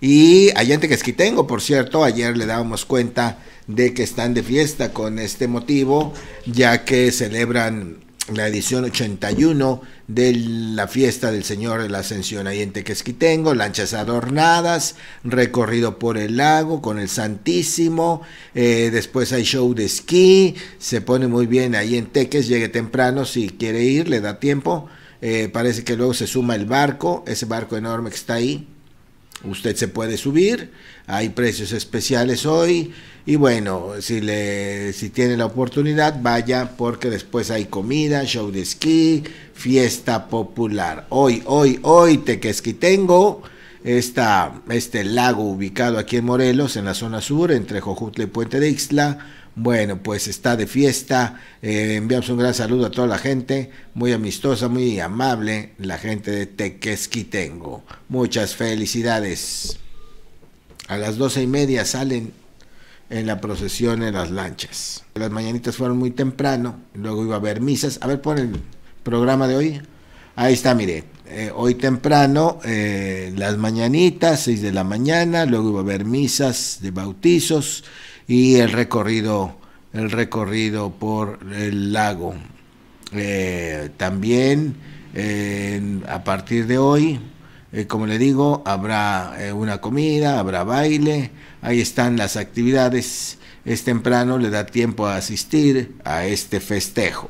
Y allá en Tequesquitengo, por cierto, ayer le dábamos cuenta de que están de fiesta con este motivo, ya que celebran la edición 81 de la fiesta del Señor de la Ascensión ahí en Tequesquitengo, lanchas adornadas, recorrido por el lago con el Santísimo, eh, después hay show de esquí, se pone muy bien ahí en Teques, llegue temprano si quiere ir, le da tiempo, eh, parece que luego se suma el barco, ese barco enorme que está ahí, usted se puede subir, hay precios especiales hoy, y bueno, si, le, si tiene la oportunidad, vaya porque después hay comida, show de esquí, fiesta popular. Hoy, hoy, hoy Tequesquitengo, esta, este lago ubicado aquí en Morelos, en la zona sur, entre Jojutla y Puente de Ixtla, bueno, pues está de fiesta. Eh, enviamos un gran saludo a toda la gente, muy amistosa, muy amable, la gente de Tequesquitengo. Muchas felicidades. A las doce y media salen en la procesión en las lanchas. Las mañanitas fueron muy temprano, luego iba a haber misas. A ver, pon el programa de hoy. Ahí está, mire. Eh, hoy temprano, eh, las mañanitas, 6 de la mañana, luego iba a haber misas de bautizos y el recorrido, el recorrido por el lago. Eh, también a partir de hoy, como le digo, habrá una comida, habrá baile, Ahí están las actividades. Es temprano, le da tiempo a asistir a este festejo.